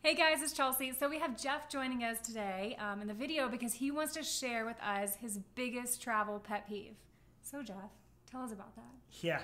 Hey guys, it's Chelsea. So we have Jeff joining us today um, in the video because he wants to share with us his biggest travel pet peeve. So Jeff, tell us about that. Yeah.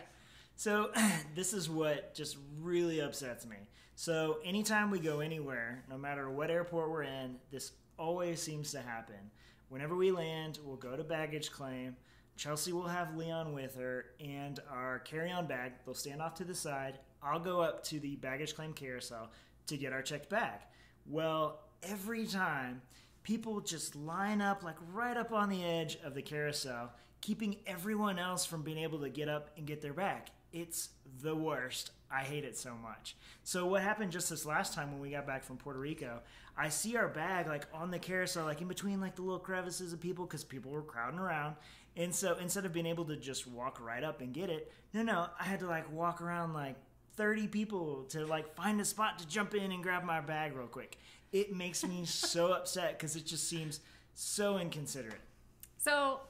So this is what just really upsets me. So anytime we go anywhere, no matter what airport we're in, this always seems to happen. Whenever we land, we'll go to baggage claim. Chelsea will have Leon with her and our carry-on bag. They'll stand off to the side. I'll go up to the baggage claim carousel to get our checked bag. Well, every time people just line up like right up on the edge of the carousel, keeping everyone else from being able to get up and get their bag. It's the worst. I hate it so much. So what happened just this last time when we got back from Puerto Rico, I see our bag like on the carousel, like in between like the little crevices of people because people were crowding around. And so instead of being able to just walk right up and get it, no, no, I had to like walk around like 30 people to like find a spot to jump in and grab my bag real quick. It makes me so upset because it just seems so inconsiderate. So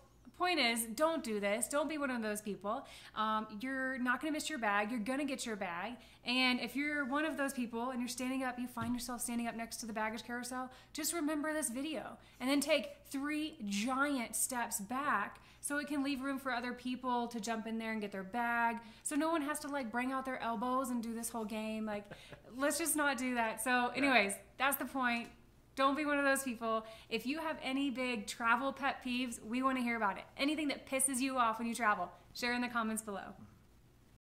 point is, don't do this. Don't be one of those people. Um, you're not going to miss your bag. You're going to get your bag. And if you're one of those people and you're standing up, you find yourself standing up next to the baggage carousel, just remember this video and then take three giant steps back so it can leave room for other people to jump in there and get their bag. So no one has to like bring out their elbows and do this whole game. Like, let's just not do that. So, anyways, that's the point. Don't be one of those people. If you have any big travel pet peeves, we want to hear about it. Anything that pisses you off when you travel, share in the comments below.